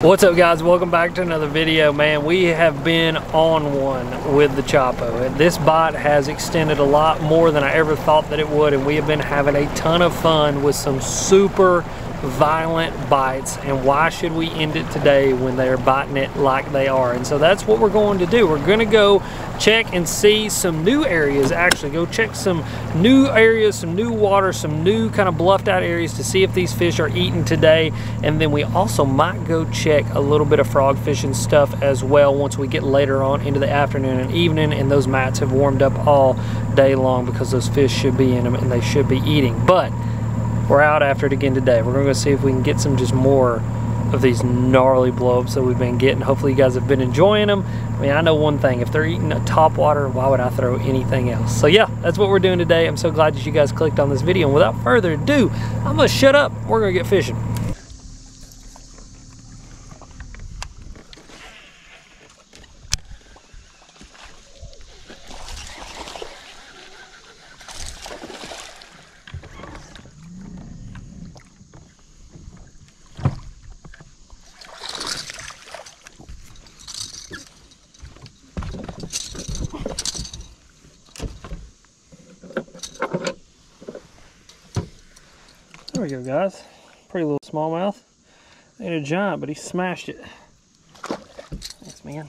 What's up guys, welcome back to another video. Man, we have been on one with the Choppo. This bite has extended a lot more than I ever thought that it would and we have been having a ton of fun with some super violent bites and why should we end it today when they're biting it like they are? And so that's what we're going to do. We're going to go check and see some new areas actually. Go check some new areas some new water some new kind of bluffed out areas to see if these fish are eating today. And then we also might go check a little bit of frog fishing stuff as well once we get later on into the afternoon and evening and those mats have warmed up all day long because those fish should be in them and they should be eating. But we're out after it again today. We're gonna go see if we can get some just more of these gnarly blowups that we've been getting. Hopefully you guys have been enjoying them. I mean, I know one thing, if they're eating a top water, why would I throw anything else? So yeah, that's what we're doing today. I'm so glad that you guys clicked on this video. And without further ado, I'm gonna shut up. We're gonna get fishing. There we go, guys. Pretty little smallmouth. Ain't a giant, but he smashed it. Thanks, man.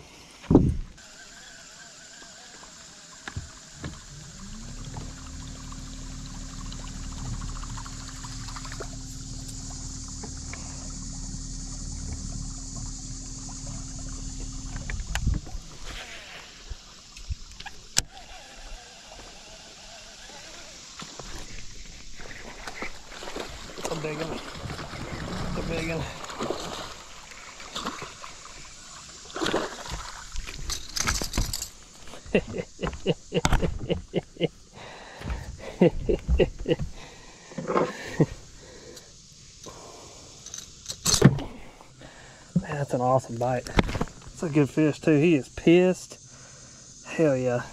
A big one. It's big one. Man, that's an awesome bite. It's a good fish too. He is pissed. Hell yeah.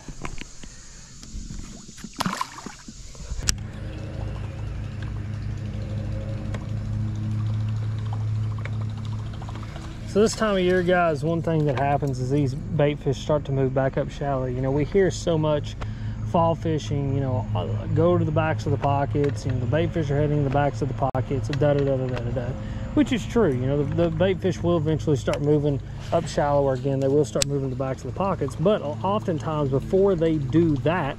So this time of year, guys, one thing that happens is these bait fish start to move back up shallow. You know, we hear so much fall fishing, you know, uh, go to the backs of the pockets, you know, the bait fish are heading the backs of the pockets, da da da da da da which is true. You know, the, the bait fish will eventually start moving up shallower again. They will start moving the backs of the pockets, but oftentimes before they do that,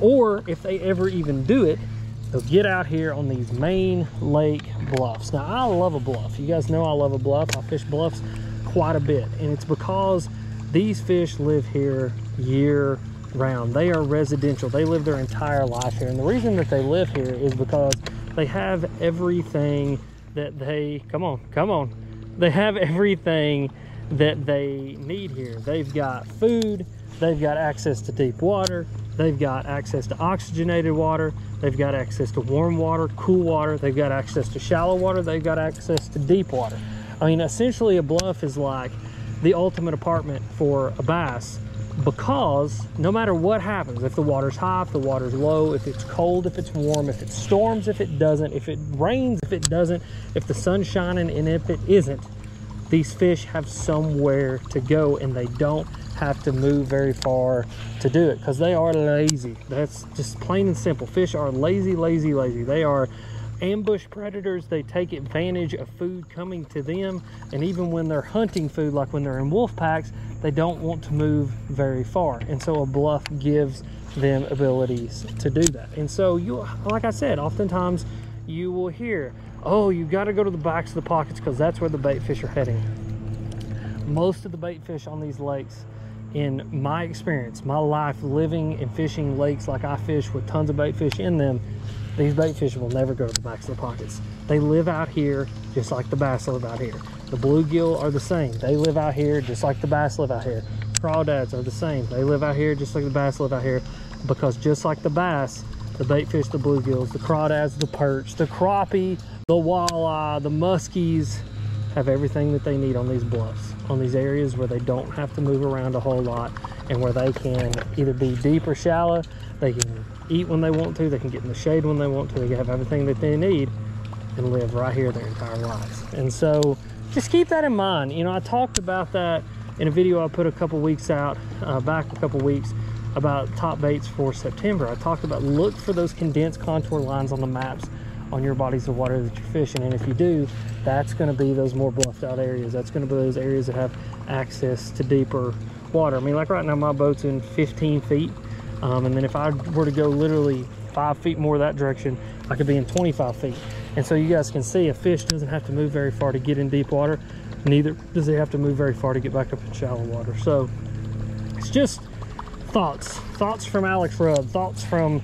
or if they ever even do it, they'll get out here on these main lake bluffs. Now, I love a bluff. You guys know I love a bluff. I fish bluffs quite a bit, and it's because these fish live here year round. They are residential. They live their entire life here, and the reason that they live here is because they have everything that they, come on, come on. They have everything that they need here. They've got food, they've got access to deep water, they've got access to oxygenated water, they've got access to warm water, cool water, they've got access to shallow water, they've got access to deep water. I mean, essentially a bluff is like the ultimate apartment for a bass because no matter what happens, if the water's high, if the water's low, if it's cold, if it's warm, if it storms, if it doesn't, if it rains, if it doesn't, if the sun's shining and if it isn't, these fish have somewhere to go and they don't have to move very far to do it because they are lazy. That's just plain and simple. Fish are lazy, lazy, lazy. They are ambush predators. They take advantage of food coming to them. And even when they're hunting food, like when they're in wolf packs, they don't want to move very far. And so a bluff gives them abilities to do that. And so you, like I said, oftentimes you will hear, oh, you got to go to the backs of the pockets because that's where the bait fish are heading. Most of the bait fish on these lakes, in my experience, my life living and fishing lakes like I fish with tons of bait fish in them, these bait fish will never go to the backs of the pockets. They live out here just like the bass live out here. The bluegill are the same. They live out here just like the bass live out here. Crawdads are the same. They live out here just like the bass live out here because just like the bass, the bait fish, the bluegills, the crawdads, the perch, the crappie, the walleye, the muskies have everything that they need on these bluffs, on these areas where they don't have to move around a whole lot and where they can either be deep or shallow. They can eat when they want to, they can get in the shade when they want to, they have everything that they need and live right here their entire lives. And so just keep that in mind. You know, I talked about that in a video I put a couple weeks out, uh, back a couple weeks, about top baits for September. I talked about look for those condensed contour lines on the maps on your bodies of water that you're fishing. And if you do, that's going to be those more bluffed out areas. That's going to be those areas that have access to deeper water. I mean, like right now, my boat's in 15 feet. Um, and then if I were to go literally five feet more that direction, I could be in 25 feet. And so you guys can see a fish doesn't have to move very far to get in deep water. Neither does it have to move very far to get back up in shallow water. So it's just thoughts, thoughts from Alex Rudd, thoughts from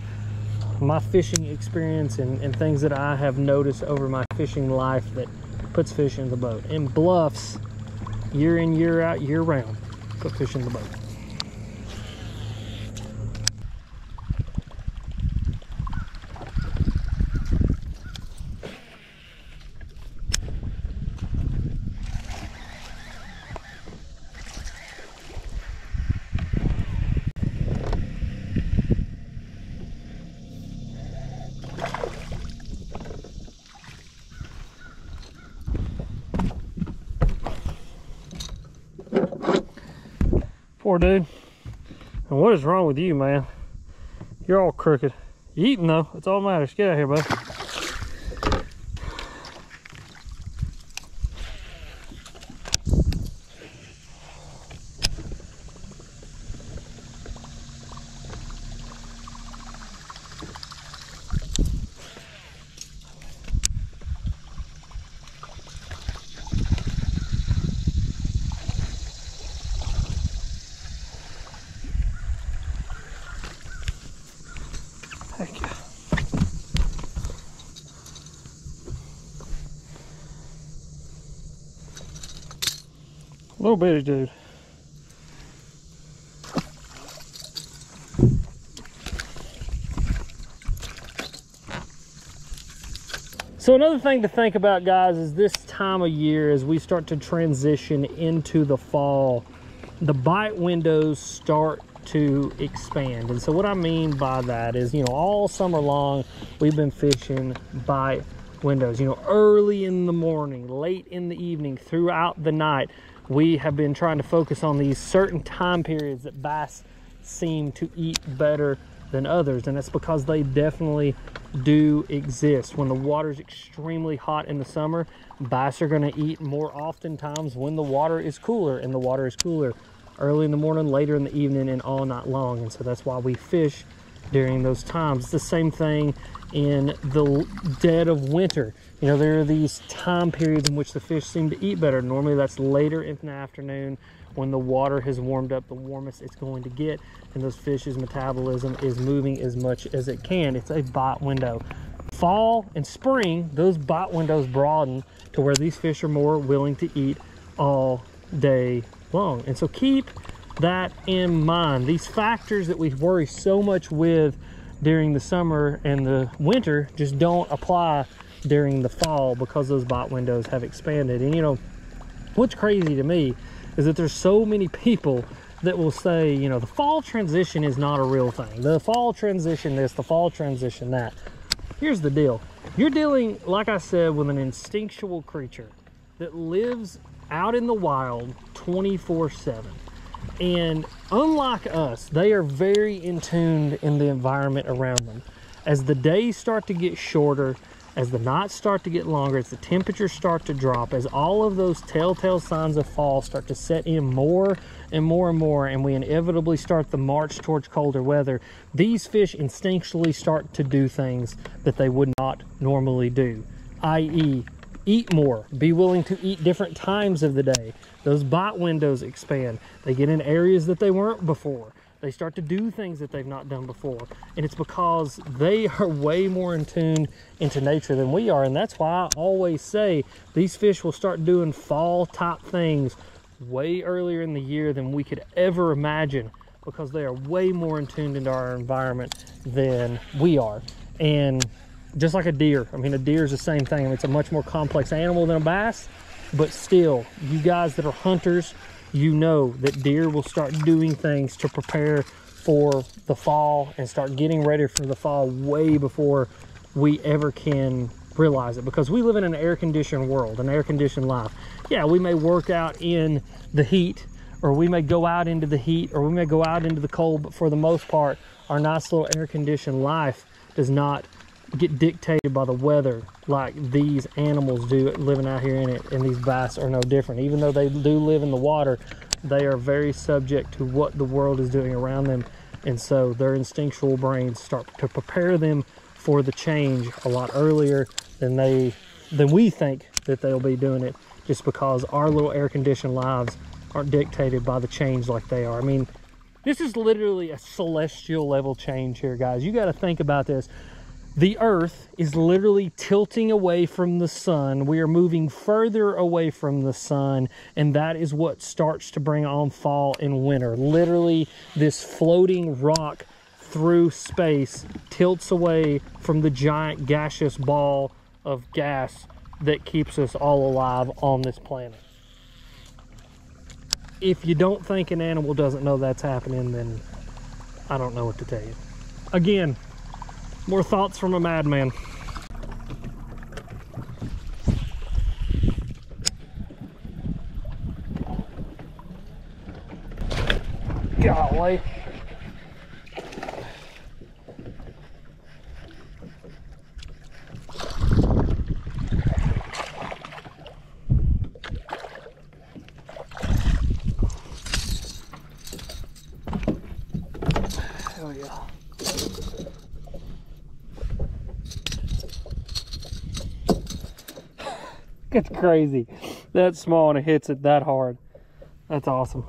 my fishing experience and, and things that I have noticed over my fishing life that puts fish in the boat. And bluffs, year in, year out, year round, put fish in the boat. Poor dude. And what is wrong with you, man? You're all crooked. You eating though. It's all that matters. Get out here, bud. Heck yeah. Little bitty dude. So another thing to think about guys is this time of year as we start to transition into the fall, the bite windows start to expand. And so what I mean by that is, you know, all summer long we've been fishing bite windows. You know, early in the morning, late in the evening, throughout the night, we have been trying to focus on these certain time periods that bass seem to eat better than others. And that's because they definitely do exist. When the water is extremely hot in the summer, bass are gonna eat more oftentimes when the water is cooler and the water is cooler early in the morning, later in the evening, and all night long. And so that's why we fish during those times. It's the same thing in the dead of winter. You know, there are these time periods in which the fish seem to eat better. Normally that's later in the afternoon when the water has warmed up the warmest it's going to get and those fish's metabolism is moving as much as it can. It's a bite window. Fall and spring, those bite windows broaden to where these fish are more willing to eat all day long. And so keep that in mind. These factors that we worry so much with during the summer and the winter just don't apply during the fall because those bite windows have expanded. And you know, what's crazy to me is that there's so many people that will say, you know, the fall transition is not a real thing. The fall transition this, the fall transition that. Here's the deal. You're dealing, like I said, with an instinctual creature that lives out in the wild 24 7. And unlike us, they are very in tuned in the environment around them. As the days start to get shorter, as the nights start to get longer, as the temperatures start to drop, as all of those telltale signs of fall start to set in more and more and more, and we inevitably start the march towards colder weather, these fish instinctually start to do things that they would not normally do, i.e., eat more, be willing to eat different times of the day. Those bite windows expand. They get in areas that they weren't before. They start to do things that they've not done before. And it's because they are way more in tune into nature than we are. And that's why I always say these fish will start doing fall type things way earlier in the year than we could ever imagine because they are way more in tune into our environment than we are. And just like a deer. I mean, a deer is the same thing. It's a much more complex animal than a bass, but still, you guys that are hunters, you know that deer will start doing things to prepare for the fall and start getting ready for the fall way before we ever can realize it because we live in an air conditioned world, an air conditioned life. Yeah, we may work out in the heat or we may go out into the heat or we may go out into the cold, but for the most part, our nice little air conditioned life does not get dictated by the weather like these animals do living out here in it and these bass are no different. Even though they do live in the water they are very subject to what the world is doing around them and so their instinctual brains start to prepare them for the change a lot earlier than they than we think that they'll be doing it just because our little air conditioned lives aren't dictated by the change like they are. I mean this is literally a celestial level change here guys. You got to think about this the earth is literally tilting away from the sun. We are moving further away from the sun, and that is what starts to bring on fall and winter. Literally, this floating rock through space tilts away from the giant gaseous ball of gas that keeps us all alive on this planet. If you don't think an animal doesn't know that's happening, then I don't know what to tell you. Again, more thoughts from a madman. Golly. It's crazy. That small and it hits it that hard. That's awesome.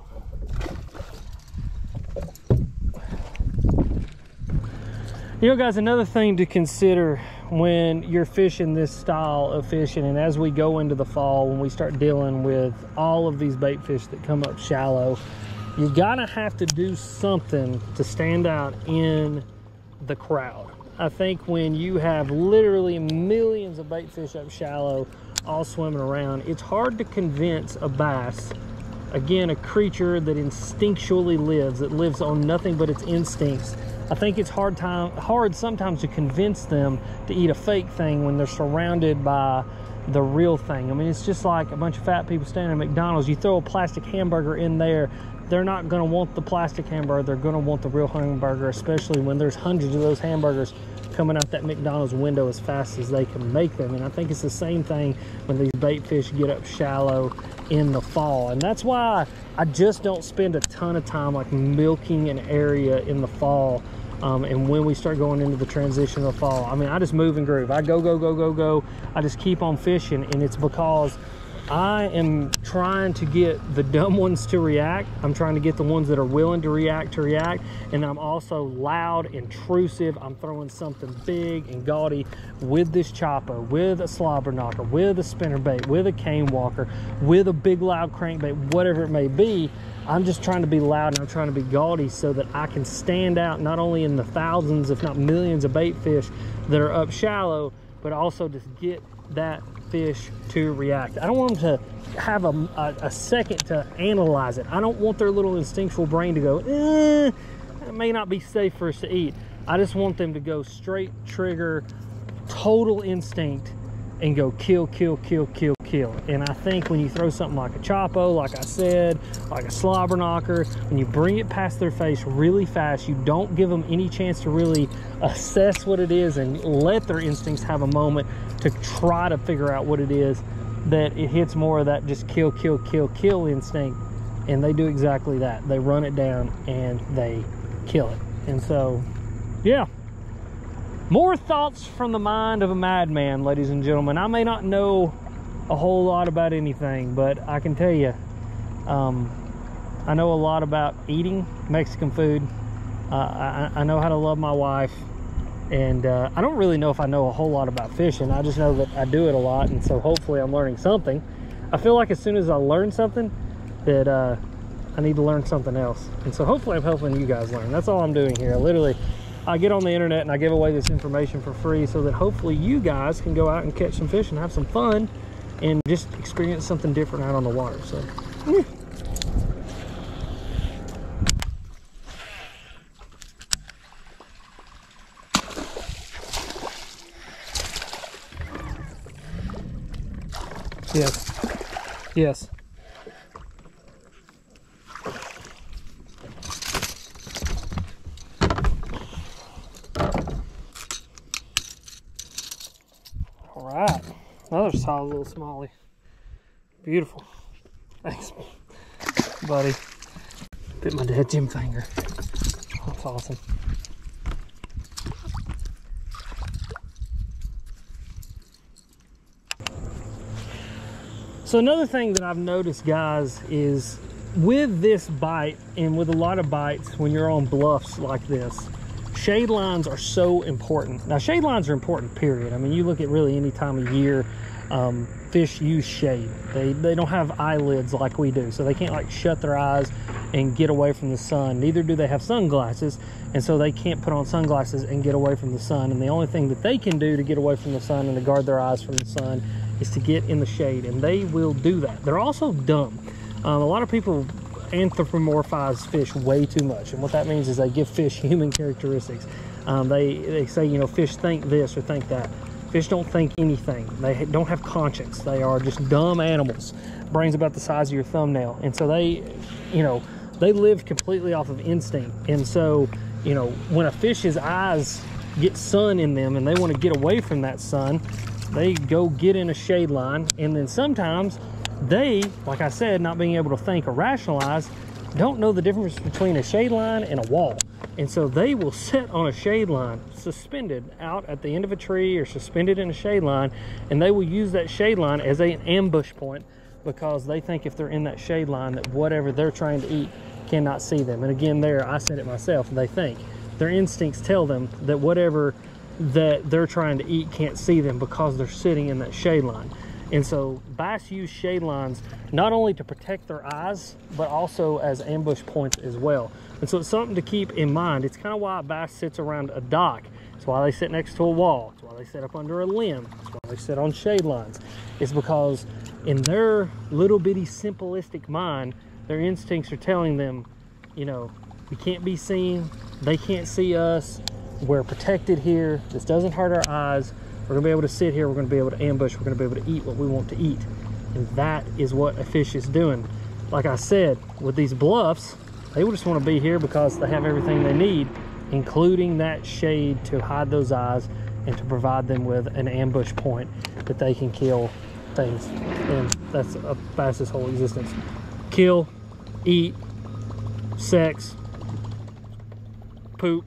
You know, guys, another thing to consider when you're fishing this style of fishing, and as we go into the fall, when we start dealing with all of these bait fish that come up shallow, you gotta have to do something to stand out in the crowd. I think when you have literally millions of bait fish up shallow, all swimming around, it's hard to convince a bass, again, a creature that instinctually lives, that lives on nothing but its instincts. I think it's hard time hard sometimes to convince them to eat a fake thing when they're surrounded by the real thing. I mean, it's just like a bunch of fat people standing at McDonald's. You throw a plastic hamburger in there, they're not going to want the plastic hamburger. They're going to want the real hamburger, especially when there's hundreds of those hamburgers coming out that McDonald's window as fast as they can make them. And I think it's the same thing when these bait fish get up shallow in the fall. And that's why I just don't spend a ton of time like milking an area in the fall. Um, and when we start going into the transition of the fall, I mean, I just move and groove. I go, go, go, go, go. I just keep on fishing. And it's because I am trying to get the dumb ones to react. I'm trying to get the ones that are willing to react to react. And I'm also loud, intrusive. I'm throwing something big and gaudy with this Choppo, with a slobber knocker, with a spinner bait, with a cane walker, with a big loud crankbait, whatever it may be. I'm just trying to be loud and I'm trying to be gaudy so that I can stand out not only in the thousands, if not millions of bait fish that are up shallow, but also just get that fish to react. I don't want them to have a, a, a, second to analyze it. I don't want their little instinctual brain to go, eh, it may not be safe for us to eat. I just want them to go straight trigger, total instinct, and go kill, kill, kill, kill, kill. And I think when you throw something like a Choppo, like I said, like a slobber knocker, when you bring it past their face really fast, you don't give them any chance to really assess what it is and let their instincts have a moment to try to figure out what it is, that it hits more of that just kill, kill, kill, kill instinct. And they do exactly that. They run it down and they kill it. And so, yeah, more thoughts from the mind of a madman, ladies and gentlemen. I may not know a whole lot about anything, but I can tell you, um, I know a lot about eating Mexican food. Uh, I, I, know how to love my wife, and uh, I don't really know if I know a whole lot about fishing. I just know that I do it a lot, and so hopefully I'm learning something. I feel like as soon as I learn something, that uh, I need to learn something else, and so hopefully I'm helping you guys learn. That's all I'm doing here. I literally I get on the internet and I give away this information for free so that hopefully you guys can go out and catch some fish and have some fun and just experience something different out on the water. So, Yes. Yes. All right. Another solid little smallie. Beautiful. Thanks, buddy. Bit my dead Jim finger. That's awesome. So another thing that I've noticed, guys, is with this bite and with a lot of bites when you're on bluffs like this, shade lines are so important. Now, shade lines are important, period. I mean, you look at really any time of year, um, fish use shade. They, they don't have eyelids like we do, so they can't like shut their eyes and get away from the sun. Neither do they have sunglasses, and so they can't put on sunglasses and get away from the sun. And the only thing that they can do to get away from the sun and to guard their eyes from the sun is to get in the shade, and they will do that. They're also dumb. Um, a lot of people anthropomorphize fish way too much, and what that means is they give fish human characteristics. Um, they they say you know fish think this or think that. Fish don't think anything. They don't have conscience. They are just dumb animals. Brains about the size of your thumbnail, and so they, you know, they live completely off of instinct. And so, you know, when a fish's eyes get sun in them and they want to get away from that sun, they go get in a shade line and then sometimes they like i said not being able to think or rationalize don't know the difference between a shade line and a wall. And so they will sit on a shade line suspended out at the end of a tree or suspended in a shade line and they will use that shade line as an ambush point because they think if they're in that shade line that whatever they're trying to eat cannot see them. And again there i said it myself they think. Their instincts tell them that whatever that they're trying to eat can't see them because they're sitting in that shade line. And so bass use shade lines not only to protect their eyes, but also as ambush points as well. And so it's something to keep in mind. It's kind of why bass sits around a dock. It's why they sit next to a wall. It's why they sit up under a limb. It's why they sit on shade lines. It's because in their little bitty simplistic mind, their instincts are telling them, you know, we can't be seen, they can't see us, we're protected here. This doesn't hurt our eyes. We're gonna be able to sit here. We're gonna be able to ambush. We're gonna be able to eat what we want to eat. And that is what a fish is doing. Like I said, with these bluffs, they just wanna be here because they have everything they need, including that shade to hide those eyes and to provide them with an ambush point that they can kill things. And that's a bass's whole existence. Kill, eat, sex, poop,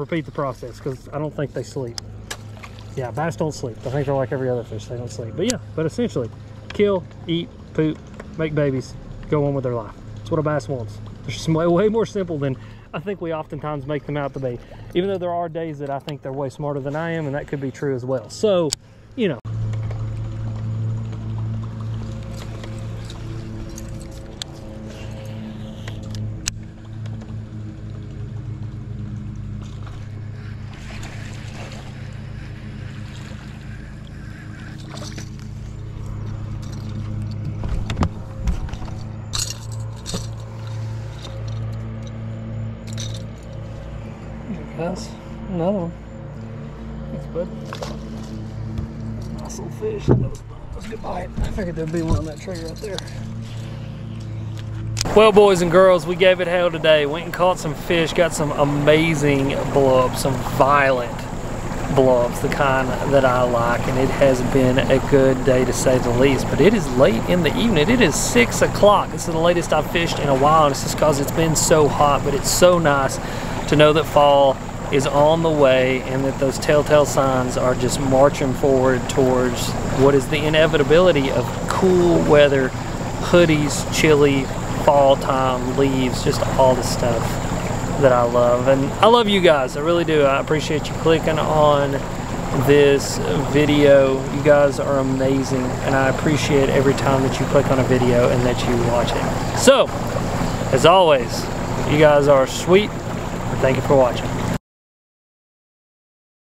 repeat the process because I don't think they sleep. Yeah, bass don't sleep. I think they're like every other fish. They don't sleep. But yeah, but essentially, kill, eat, poop, make babies, go on with their life. That's what a bass wants. They're way, way more simple than I think we oftentimes make them out to be. Even though there are days that I think they're way smarter than I am, and that could be true as well. So, you know, another one. Thanks, bud. Nice little fish. That was, that was a good bite. I figured there'd be one on that tree right there. Well, boys and girls, we gave it hell today. Went and caught some fish, got some amazing blubs, some violent blubs, the kind that I like, and it has been a good day to say the least. But it is late in the evening. It is six o'clock. This is the latest I've fished in a while, and it's just because it's been so hot, but it's so nice to know that fall is on the way and that those telltale signs are just marching forward towards what is the inevitability of cool weather, hoodies, chilly, fall time, leaves, just all the stuff that I love. And I love you guys, I really do. I appreciate you clicking on this video. You guys are amazing and I appreciate every time that you click on a video and that you watch it. So, as always, you guys are sweet. Thank you for watching.